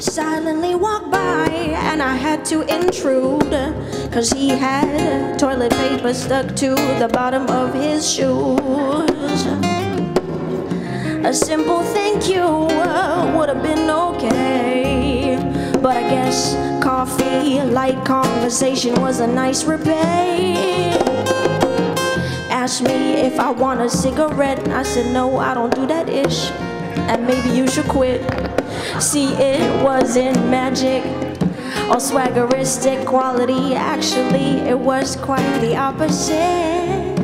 silently walked by and I had to intrude. Cause he had toilet paper stuck to the bottom of his shoes. A simple thank you uh, would have been okay. But I guess coffee, light conversation was a nice repay. Asked me if I want a cigarette. I said, no, I don't do that ish. And maybe you should quit. See, it wasn't magic or swaggeristic quality. Actually, it was quite the opposite.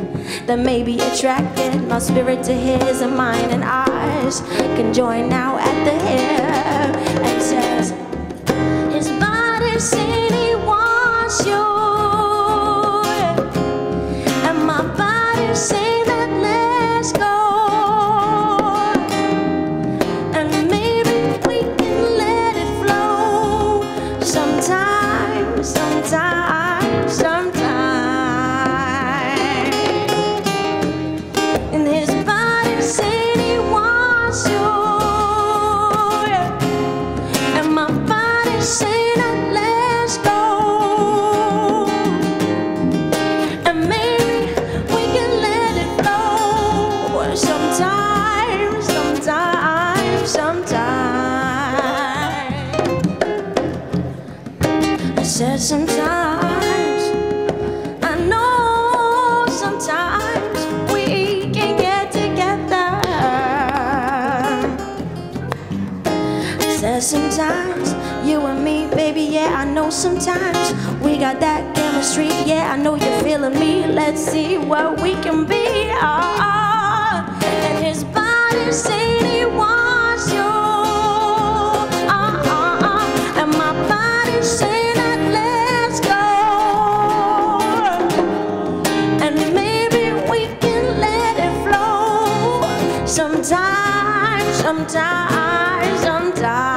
That maybe attracted my spirit to his and mine and eyes can join now at the hip sometime sometime I said sometimes I know sometimes we can get together Said sometimes you and me, baby, yeah, I know sometimes we got that chemistry. Yeah, I know you're feeling me. Let's see what we can be. Flow sometime, sometime, sometime.